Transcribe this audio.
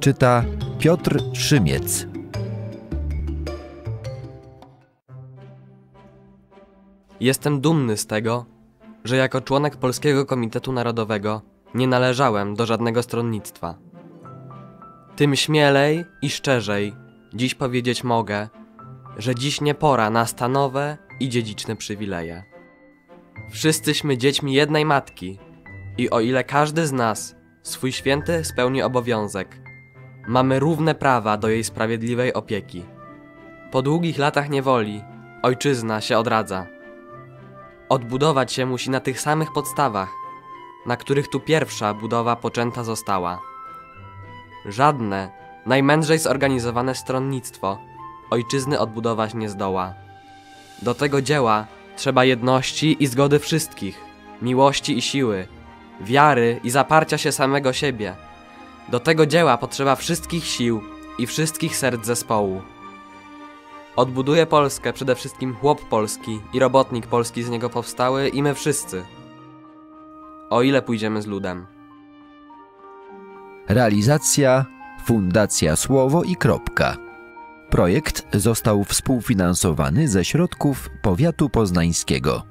Czyta Piotr Szymiec. Jestem dumny z tego, że jako członek Polskiego Komitetu Narodowego nie należałem do żadnego stronnictwa. Tym śmielej i szczerzej dziś powiedzieć mogę, że dziś nie pora na stanowe i dziedziczne przywileje. Wszyscyśmy dziećmi jednej matki i o ile każdy z nas swój święty spełni obowiązek, mamy równe prawa do jej sprawiedliwej opieki. Po długich latach niewoli ojczyzna się odradza. Odbudować się musi na tych samych podstawach, na których tu pierwsza budowa poczęta została. Żadne, najmędrzej zorganizowane stronnictwo ojczyzny odbudować nie zdoła. Do tego dzieła trzeba jedności i zgody wszystkich, miłości i siły, wiary i zaparcia się samego siebie. Do tego dzieła potrzeba wszystkich sił i wszystkich serc zespołu. Odbuduje Polskę przede wszystkim chłop polski i robotnik polski z niego powstały i my wszyscy. O ile pójdziemy z ludem. Realizacja Fundacja Słowo i Kropka. Projekt został współfinansowany ze środków powiatu poznańskiego.